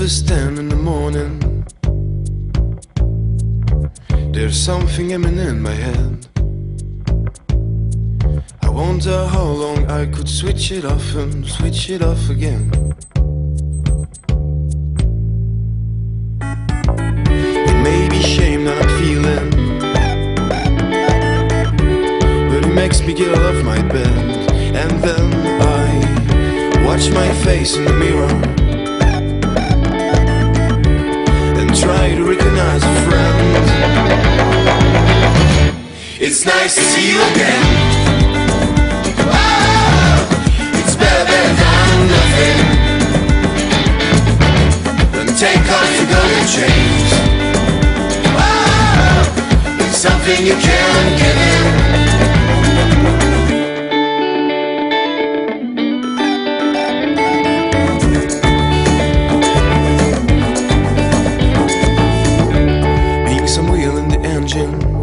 understand in the morning. There's something humming in my head. I wonder how long I could switch it off and switch it off again. It may be shame that I'm feeling, but it makes me get off my bed, and then I watch my face in the mirror It's nice to see you again. Oh, it's better than nothing. Then take off your golden chains. Oh, it's something you can't get in. being some wheel in the engine.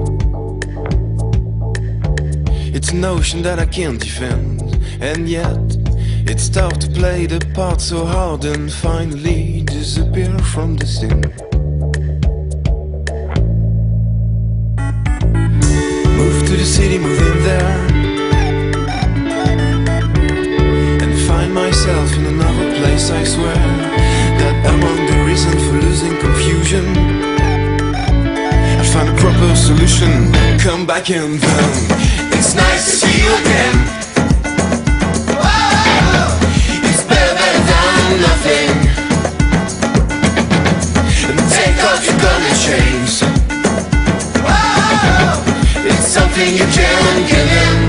It's a notion that I can't defend, and yet it's tough to play the part so hard and finally disappear from the scene. Move to the city, move in there, and find myself in another place. I swear that among the reason for losing confusion. I find a proper solution. Come back and then it's nice to see you again. Whoa, it's better, than nothing. And take off your chains. It's something you can give in.